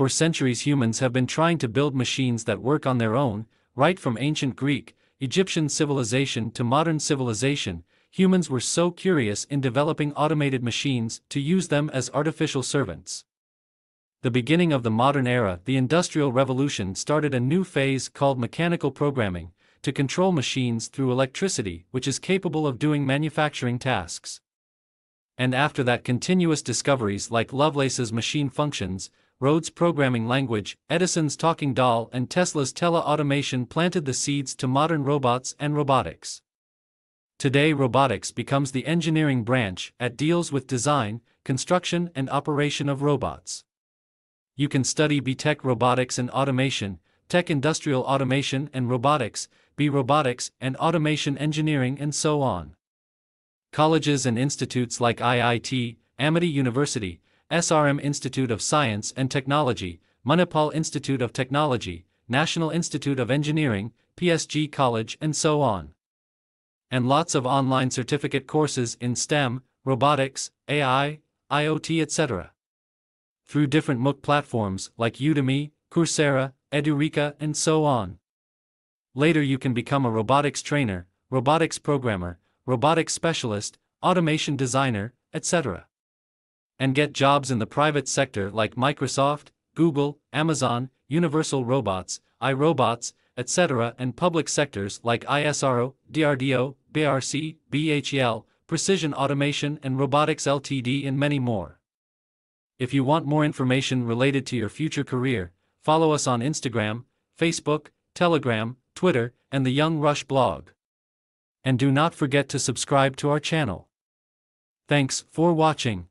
For centuries humans have been trying to build machines that work on their own, right from ancient Greek, Egyptian civilization to modern civilization, humans were so curious in developing automated machines to use them as artificial servants. The beginning of the modern era, the Industrial Revolution started a new phase called mechanical programming, to control machines through electricity which is capable of doing manufacturing tasks. And after that continuous discoveries like Lovelace's machine functions, Rhodes' programming language, Edison's talking doll and Tesla's tele-automation planted the seeds to modern robots and robotics. Today robotics becomes the engineering branch that deals with design, construction and operation of robots. You can study B-Tech Robotics and Automation, Tech Industrial Automation and Robotics, B Robotics and Automation Engineering and so on. Colleges and institutes like IIT, Amity University, SRM Institute of Science and Technology, Manipal Institute of Technology, National Institute of Engineering, PSG College and so on. And lots of online certificate courses in STEM, robotics, AI, IoT etc. Through different MOOC platforms like Udemy, Coursera, Edureka and so on. Later you can become a robotics trainer, robotics programmer, robotics specialist, automation designer, etc and get jobs in the private sector like Microsoft, Google, Amazon, Universal Robots, iRobots, etc., and public sectors like ISRO, DRDO, BRC, BHEL, Precision Automation and Robotics Ltd., and many more. If you want more information related to your future career, follow us on Instagram, Facebook, Telegram, Twitter, and the Young Rush blog. And do not forget to subscribe to our channel. Thanks for watching.